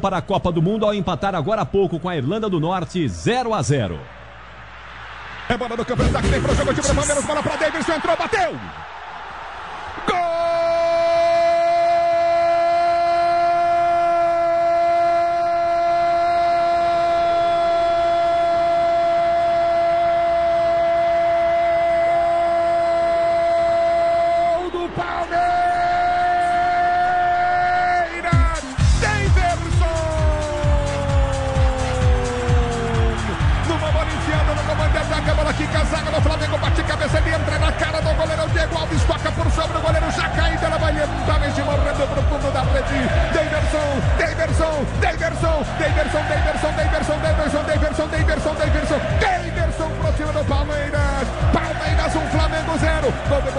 para a Copa do Mundo ao empatar agora há pouco com a Irlanda do Norte 0 a 0. É bola do campo, ataque, vem pro jogo, Palmeiras, bola para Davidson, entrou, bateu! desloca por sobre o goleiro, já caída, ela vai lentamente tá morrendo pro fundo da rede. Daverson, Daverson, Daverson, Daverson, Daverson.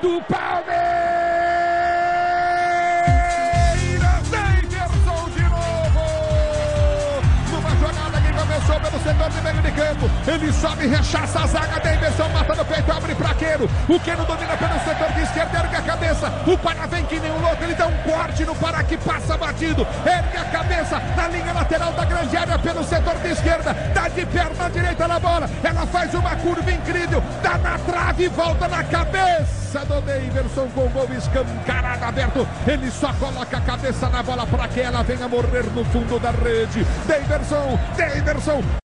do pau! Ele sobe, rechaça a zaga. Davidson mata no peito, abre pra Queiro. O Queiro domina pelo setor de esquerda, ergue a cabeça. O Pará vem que nem um louco. Ele dá um corte no Pará que passa batido. Ergue a cabeça na linha lateral da grande área pelo setor de esquerda. Dá de perna direita na bola. Ela faz uma curva incrível. Dá na trave e volta na cabeça do Davidson com gol escancarado aberto. Ele só coloca a cabeça na bola para que ela venha morrer no fundo da rede. Davidson, Davidson